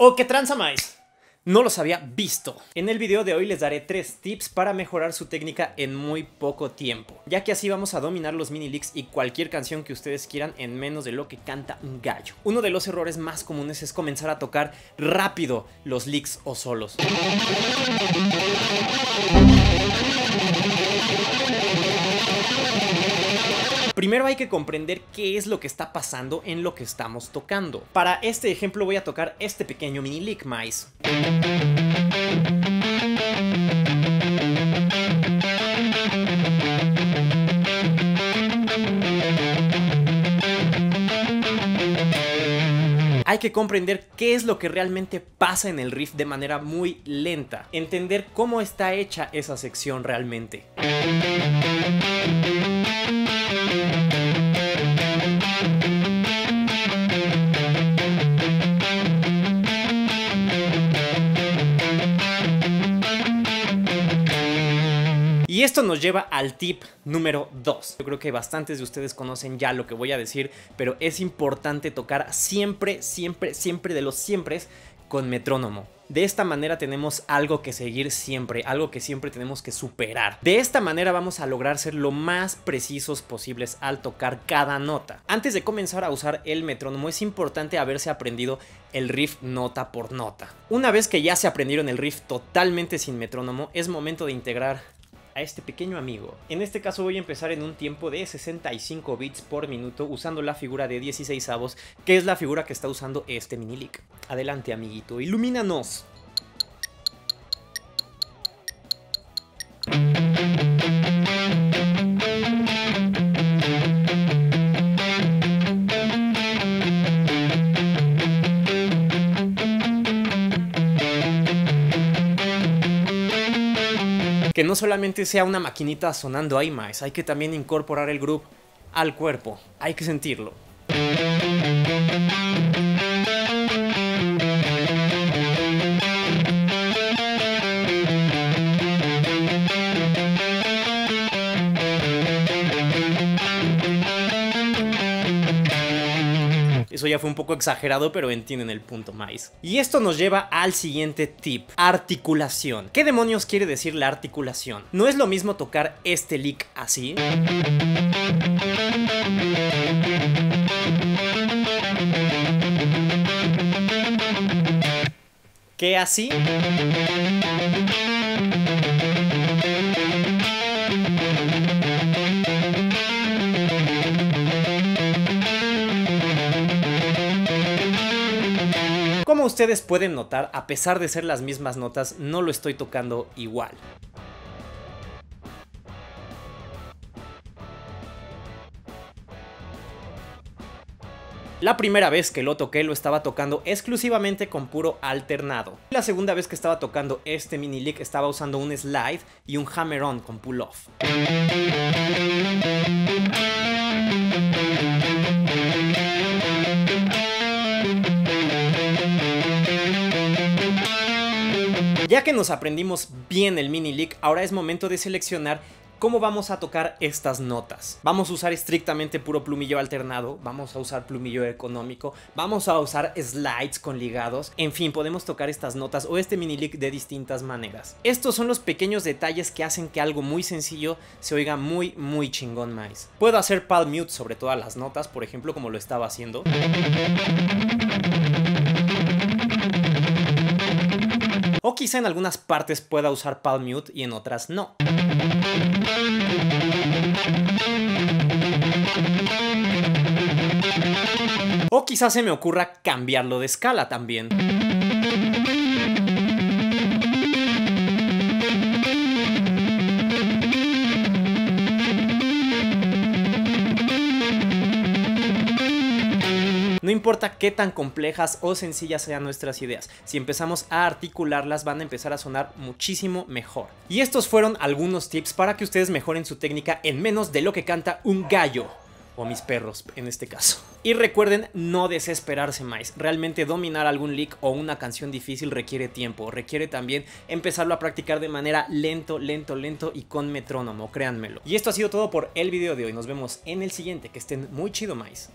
¡Oh, qué tranza más! No los había visto. En el video de hoy les daré tres tips para mejorar su técnica en muy poco tiempo, ya que así vamos a dominar los mini licks y cualquier canción que ustedes quieran en menos de lo que canta un gallo. Uno de los errores más comunes es comenzar a tocar rápido los licks o solos. Primero hay que comprender qué es lo que está pasando en lo que estamos tocando. Para este ejemplo voy a tocar este pequeño mini lick mice. hay que comprender qué es lo que realmente pasa en el riff de manera muy lenta, entender cómo está hecha esa sección realmente. Y esto nos lleva al tip número 2. Yo creo que bastantes de ustedes conocen ya lo que voy a decir, pero es importante tocar siempre, siempre, siempre de los siempre con metrónomo. De esta manera tenemos algo que seguir siempre, algo que siempre tenemos que superar. De esta manera vamos a lograr ser lo más precisos posibles al tocar cada nota. Antes de comenzar a usar el metrónomo es importante haberse aprendido el riff nota por nota. Una vez que ya se aprendieron el riff totalmente sin metrónomo, es momento de integrar a este pequeño amigo. En este caso voy a empezar en un tiempo de 65 bits por minuto usando la figura de 16 avos, que es la figura que está usando este mini Adelante amiguito, ilumínanos. Que no solamente sea una maquinita sonando ahí más, hay que también incorporar el groove al cuerpo, hay que sentirlo. Eso ya fue un poco exagerado, pero entienden el punto más. Y esto nos lleva al siguiente tip, articulación. ¿Qué demonios quiere decir la articulación? No es lo mismo tocar este lick así. ¿Qué así? Como ustedes pueden notar, a pesar de ser las mismas notas, no lo estoy tocando igual. La primera vez que lo toqué lo estaba tocando exclusivamente con puro alternado. La segunda vez que estaba tocando este mini lick estaba usando un slide y un hammer on con pull off. Ya que nos aprendimos bien el mini lick, ahora es momento de seleccionar cómo vamos a tocar estas notas. Vamos a usar estrictamente puro plumillo alternado, vamos a usar plumillo económico, vamos a usar slides con ligados, en fin, podemos tocar estas notas o este mini lick de distintas maneras. Estos son los pequeños detalles que hacen que algo muy sencillo se oiga muy muy chingón más. Puedo hacer palm mute sobre todas las notas, por ejemplo, como lo estaba haciendo. Quizá en algunas partes pueda usar palm mute y en otras no. O quizás se me ocurra cambiarlo de escala también. No importa qué tan complejas o sencillas sean nuestras ideas, si empezamos a articularlas van a empezar a sonar muchísimo mejor. Y estos fueron algunos tips para que ustedes mejoren su técnica en menos de lo que canta un gallo. o mis perros en este caso. Y recuerden no desesperarse más, realmente dominar algún lick o una canción difícil requiere tiempo, requiere también empezarlo a practicar de manera lento, lento, lento y con metrónomo, créanmelo. Y esto ha sido todo por el video de hoy, nos vemos en el siguiente, que estén muy chido más.